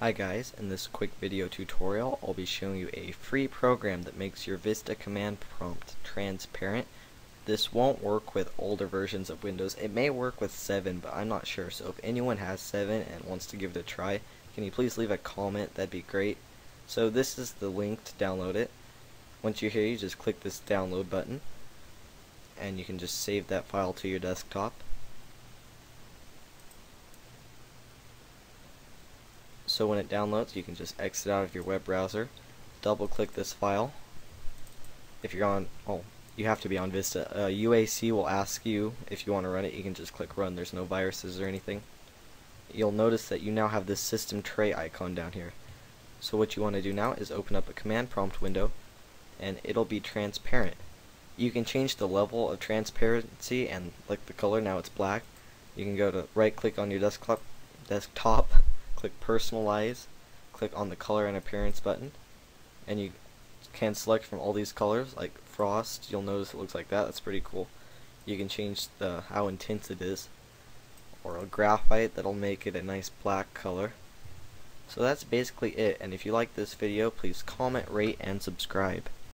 Hi guys, in this quick video tutorial I'll be showing you a free program that makes your Vista command prompt transparent. This won't work with older versions of Windows. It may work with 7 but I'm not sure so if anyone has 7 and wants to give it a try can you please leave a comment that'd be great. So this is the link to download it. Once you're here you just click this download button and you can just save that file to your desktop. So when it downloads you can just exit out of your web browser double click this file. If you're on oh you have to be on Vista. Uh, UAC will ask you if you want to run it. You can just click run. There's no viruses or anything. You'll notice that you now have this system tray icon down here. So what you want to do now is open up a command prompt window and it'll be transparent. You can change the level of transparency and like the color. Now it's black. You can go to right click on your desktop desktop click personalize, click on the color and appearance button, and you can select from all these colors like frost you'll notice it looks like that that's pretty cool. You can change the how intense it is or a graphite that'll make it a nice black color. So that's basically it and if you like this video please comment rate and subscribe